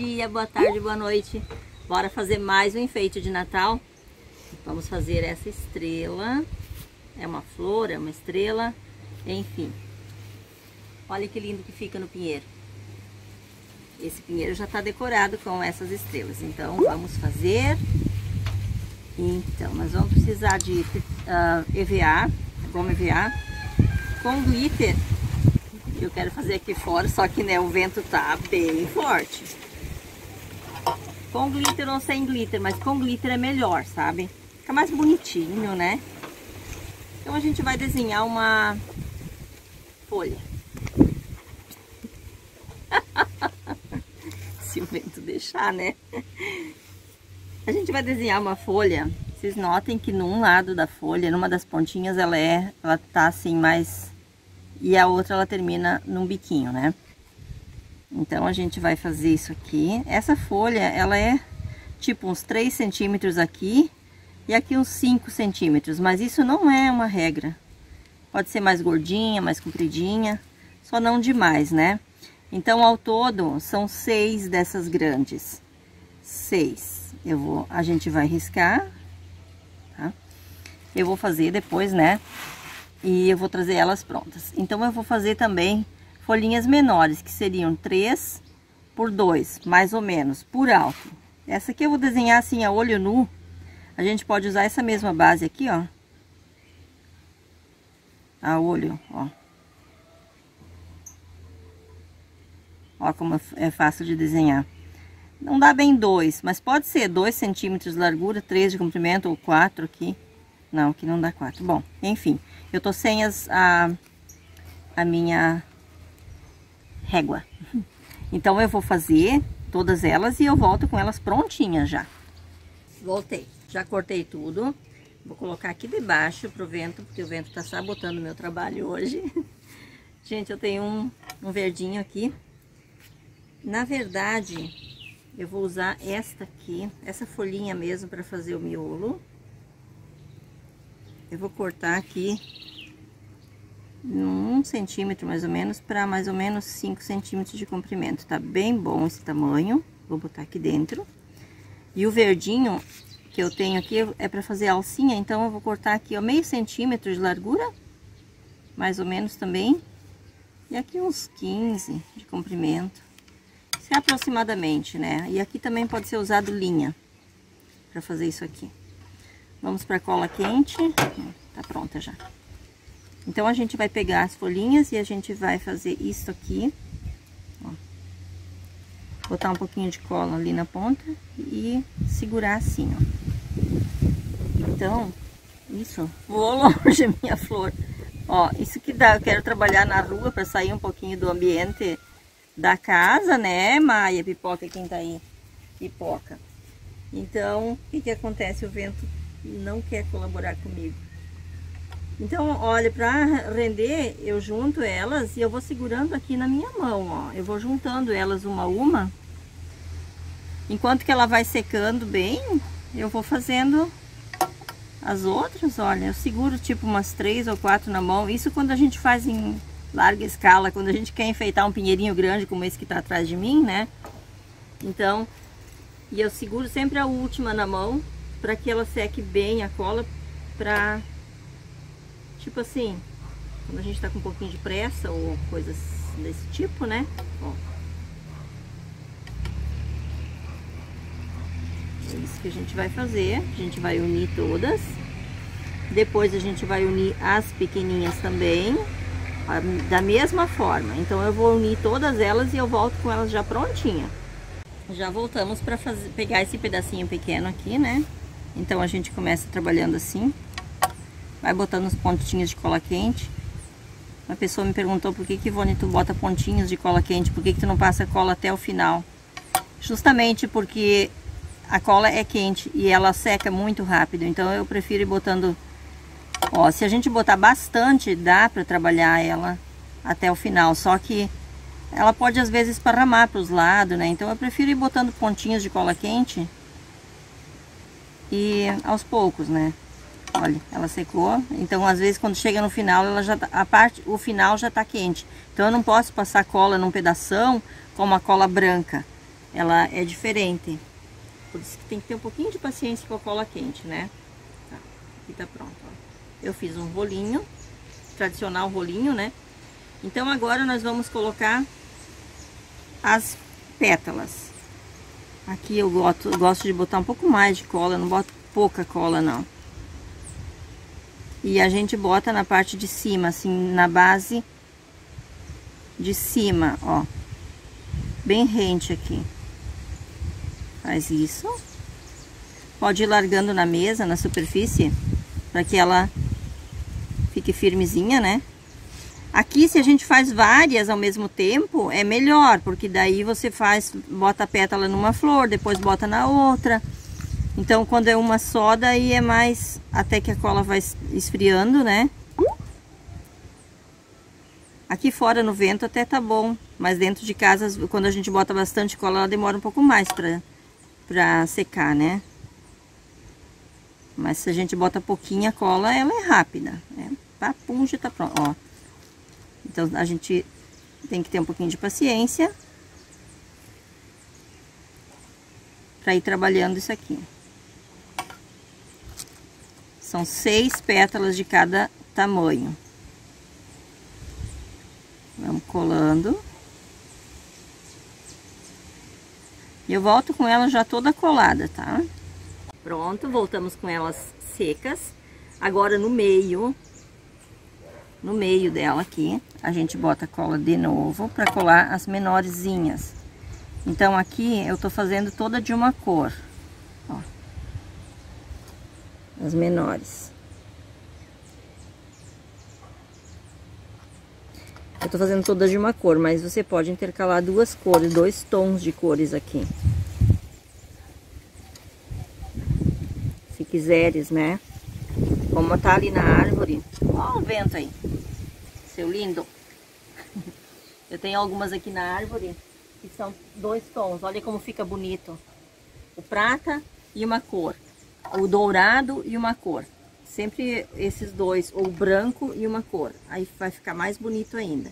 dia, boa tarde, boa noite. Bora fazer mais um enfeite de Natal. Vamos fazer essa estrela. É uma flor, é uma estrela, enfim. Olha que lindo que fica no pinheiro. Esse pinheiro já está decorado com essas estrelas. Então, vamos fazer. Então, nós vamos precisar de uh, EVA, goma EVA, com glitter eu quero fazer aqui fora, só que né, o vento tá bem forte. Com glitter ou sem glitter, mas com glitter é melhor, sabe? Fica mais bonitinho, né? Então a gente vai desenhar uma folha. Se o vento deixar, né? A gente vai desenhar uma folha. Vocês notem que num lado da folha, numa das pontinhas, ela é, ela tá assim mais e a outra ela termina num biquinho, né? Então, a gente vai fazer isso aqui. Essa folha, ela é tipo uns 3 centímetros aqui e aqui uns 5 centímetros, mas isso não é uma regra. Pode ser mais gordinha, mais compridinha, só não demais, né? Então, ao todo, são seis dessas grandes. Seis. Eu vou, a gente vai riscar, tá? Eu vou fazer depois, né? e eu vou trazer elas prontas. Então eu vou fazer também folhinhas menores, que seriam 3 por 2, mais ou menos, por alto. Essa aqui eu vou desenhar assim a olho nu. A gente pode usar essa mesma base aqui, ó. A olho, ó. Ó como é fácil de desenhar. Não dá bem dois, mas pode ser 2 centímetros de largura, 3 de comprimento ou 4 aqui. Não, aqui não dá 4. Bom, enfim. Eu tô sem as, a, a minha régua. Então eu vou fazer todas elas e eu volto com elas prontinhas já. Voltei. Já cortei tudo. Vou colocar aqui debaixo pro vento, porque o vento tá sabotando o meu trabalho hoje. Gente, eu tenho um, um verdinho aqui. Na verdade, eu vou usar esta aqui, essa folhinha mesmo para fazer o miolo. Eu vou cortar aqui um centímetro mais ou menos para mais ou menos 5 centímetros de comprimento. Tá bem bom esse tamanho. Vou botar aqui dentro. E o verdinho que eu tenho aqui é para fazer alcinha, então eu vou cortar aqui ó, meio centímetro de largura, mais ou menos também. E aqui uns 15 de comprimento. Isso é aproximadamente, né? E aqui também pode ser usado linha para fazer isso aqui. Vamos para cola quente. Tá pronta já. Então, a gente vai pegar as folhinhas e a gente vai fazer isso aqui. Ó. Botar um pouquinho de cola ali na ponta e segurar assim, ó. Então, isso. Vou longe minha flor. Ó, isso que dá. Eu quero trabalhar na rua para sair um pouquinho do ambiente da casa, né, Maia? Pipoca, quem tá aí? Pipoca. Então, o que que acontece? O vento não quer colaborar comigo. Então, olha, para render, eu junto elas e eu vou segurando aqui na minha mão, ó. Eu vou juntando elas uma a uma. Enquanto que ela vai secando bem, eu vou fazendo as outras, olha. Eu seguro tipo umas três ou quatro na mão. Isso quando a gente faz em larga escala, quando a gente quer enfeitar um pinheirinho grande como esse que tá atrás de mim, né? Então, e eu seguro sempre a última na mão para que ela seque bem a cola, para tipo assim, quando a gente tá com um pouquinho de pressa ou coisas desse tipo, né? Ó. É isso que a gente vai fazer, a gente vai unir todas. Depois a gente vai unir as pequenininhas também, da mesma forma. Então eu vou unir todas elas e eu volto com elas já prontinha. Já voltamos para pegar esse pedacinho pequeno aqui, né? Então a gente começa trabalhando assim. Vai botando os pontinhos de cola quente. Uma pessoa me perguntou por que que, Ivone, tu bota pontinhos de cola quente, por que que tu não passa cola até o final? Justamente porque a cola é quente e ela seca muito rápido, então eu prefiro ir botando... Ó, se a gente botar bastante, dá pra trabalhar ela até o final, só que ela pode às vezes esparramar para os lados, né? Então eu prefiro ir botando pontinhos de cola quente e aos poucos, né? Olha, ela secou. Então, às vezes, quando chega no final, ela já tá, a parte, o final já tá quente. Então, eu não posso passar cola num pedação com uma cola branca. ela é diferente. Por isso que tem que ter um pouquinho de paciência com a cola quente, né? Tá, aqui tá pronto, ó. Eu fiz um rolinho, tradicional rolinho, né? Então agora nós vamos colocar as pétalas. Aqui eu gosto, gosto de botar um pouco mais de cola, não boto pouca cola não. E a gente bota na parte de cima, assim, na base de cima, ó. Bem rente aqui. Faz isso. Pode ir largando na mesa, na superfície, para que ela fique firmezinha, né? Aqui, se a gente faz várias ao mesmo tempo, é melhor, porque daí você faz, bota a pétala numa flor, depois bota na outra. Então, quando é uma só, daí é mais, até que a cola vai esfriando, né? Aqui fora no vento até tá bom, mas dentro de casa, quando a gente bota bastante cola, ela demora um pouco mais pra, pra secar, né? Mas se a gente bota pouquinha cola, ela é rápida. É, papum, já tá pronto, ó. Então, a gente tem que ter um pouquinho de paciência. Pra ir trabalhando isso aqui. São seis pétalas de cada tamanho. Vamos colando. E eu volto com ela já toda colada, tá? Pronto, voltamos com elas secas. Agora no meio, no meio dela aqui, a gente bota cola de novo para colar as menorzinhas. Então aqui eu tô fazendo toda de uma cor, ó. As menores. Eu tô fazendo todas de uma cor, mas você pode intercalar duas cores, dois tons de cores aqui. Se quiseres, né? Como tá ali na árvore. Ó o vento aí. Seu lindo. Eu tenho algumas aqui na árvore que são dois tons. Olha como fica bonito. O prata e uma cor. O dourado e uma cor. Sempre esses dois, ou branco e uma cor. Aí vai ficar mais bonito ainda.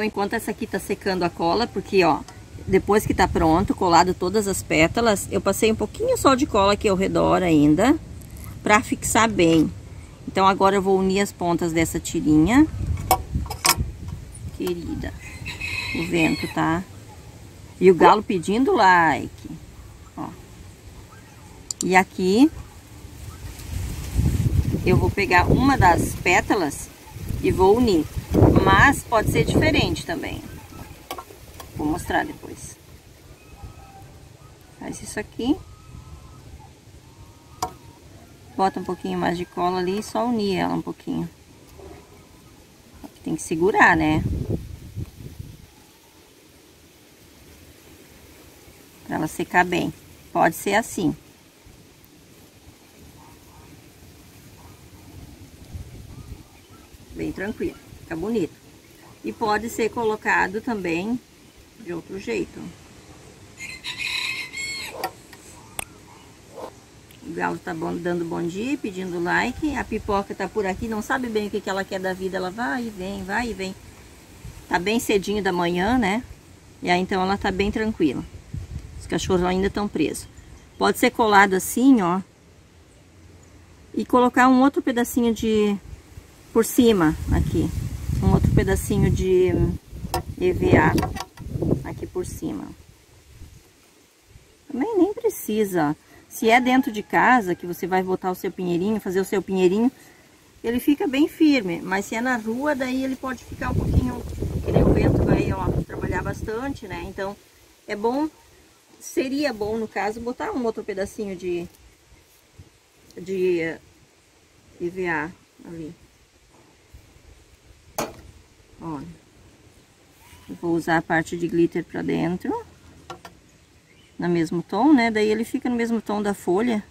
Então, enquanto essa aqui tá secando a cola, porque, ó, depois que tá pronto, colado todas as pétalas, eu passei um pouquinho só de cola aqui ao redor ainda, pra fixar bem. Então, agora eu vou unir as pontas dessa tirinha. Querida, o vento, tá? E o galo pedindo like, ó. E aqui, eu vou pegar uma das pétalas e vou unir. Mas pode ser diferente também. Vou mostrar depois. Faz isso aqui. Bota um pouquinho mais de cola ali e só unir ela um pouquinho. Tem que segurar, né? Pra ela secar bem. Pode ser assim. Bem tranquilo. Fica bonito. E pode ser colocado também de outro jeito. O Galo tá bom, dando bom dia, pedindo like. A pipoca tá por aqui, não sabe bem o que, que ela quer da vida. Ela vai e vem, vai e vem. Tá bem cedinho da manhã, né? E aí então ela tá bem tranquila. Os cachorros ainda estão presos. Pode ser colado assim, ó. E colocar um outro pedacinho de... Por cima, aqui um outro pedacinho de EVA aqui por cima. Também nem precisa. Se é dentro de casa, que você vai botar o seu pinheirinho, fazer o seu pinheirinho, ele fica bem firme. Mas se é na rua, daí ele pode ficar um pouquinho, que nem o vento vai, ó, trabalhar bastante, né? Então, é bom, seria bom, no caso, botar um outro pedacinho de, de EVA ali. Ó. vou usar a parte de glitter pra dentro. no mesmo tom, né? Daí ele fica no mesmo tom da folha.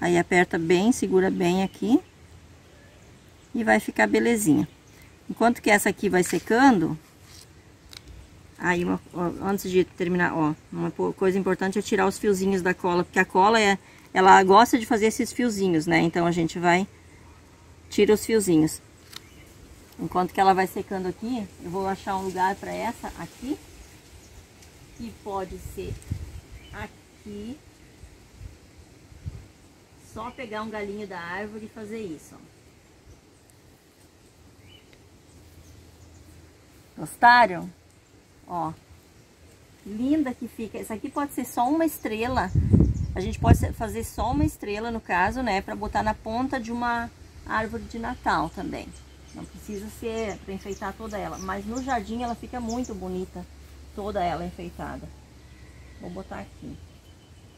Aí aperta bem, segura bem aqui. E vai ficar belezinha. Enquanto que essa aqui vai secando, aí uma, ó, antes de terminar, ó, uma coisa importante é tirar os fiozinhos da cola, porque a cola é, ela gosta de fazer esses fiozinhos, né? Então a gente vai tira os fiozinhos. Enquanto que ela vai secando aqui, eu vou achar um lugar para essa aqui, que pode ser aqui. Só pegar um galinho da árvore e fazer isso, ó. Gostaram? Ó. Linda que fica. Essa aqui pode ser só uma estrela. A gente pode fazer só uma estrela, no caso, né? Pra botar na ponta de uma árvore de Natal também. Não precisa ser para enfeitar toda ela. Mas no jardim ela fica muito bonita. Toda ela enfeitada. Vou botar aqui.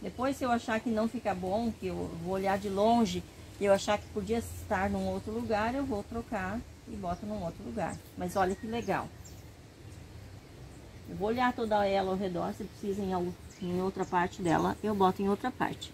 Depois se eu achar que não fica bom, que eu vou olhar de longe e eu achar que podia estar num outro lugar, eu vou trocar e boto num outro lugar. Mas olha que legal. Eu vou olhar toda ela ao redor, se precisa em, em outra parte dela, eu boto em outra parte.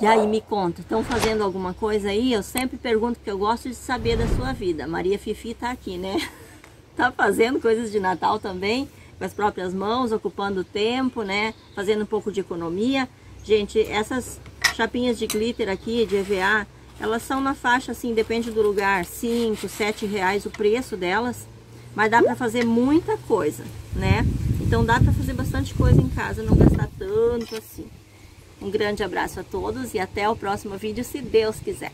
E aí me conta, estão fazendo alguma coisa aí? Eu sempre pergunto porque eu gosto de saber da sua vida. Maria Fifi tá aqui, né? tá fazendo coisas de Natal também, com as próprias mãos, ocupando tempo, né? Fazendo um pouco de economia. Gente, essas chapinhas de glitter aqui, de EVA, elas são na faixa, assim, depende do lugar, 5, 7 reais o preço delas. Mas dá para fazer muita coisa, né? Então dá para fazer bastante coisa em casa, não gastar tanto assim. Um grande abraço a todos e até o próximo vídeo, se Deus quiser.